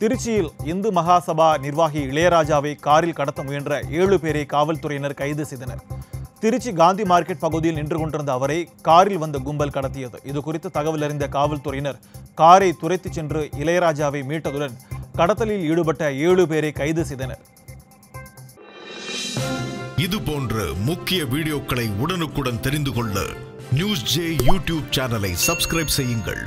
திருச்சியில் இந்து மகாசபா நிர்வாகி இளையராஜாவை காரில் கடத்த முயன்ற ஏழு பேரை காவல்துறையினர் கைது செய்தனர். திருச்சி காந்தி மார்க்கெட் பகுதியில் நின்று கொண்டிருந்த அவரை காரில் வந்த கும்பல் கடத்தியது. இது குறித்து தகவல் அறிந்த காவல்துறையினர் காரை துரைத்துச் சென்று இளையராஜாவை மீட்டதுடன் கடத்தலில் ஈடுபட்ட ஏழு பேரை கைது செய்தனர். இது போன்ற முக்கிய வீடியோக்களை உடனுக்குடன் தெரிந்து கொள்ள நியூஸ் ஜே யூடியூப் சேனலை சப்ஸ்கிரைப் செய்யுங்கள்.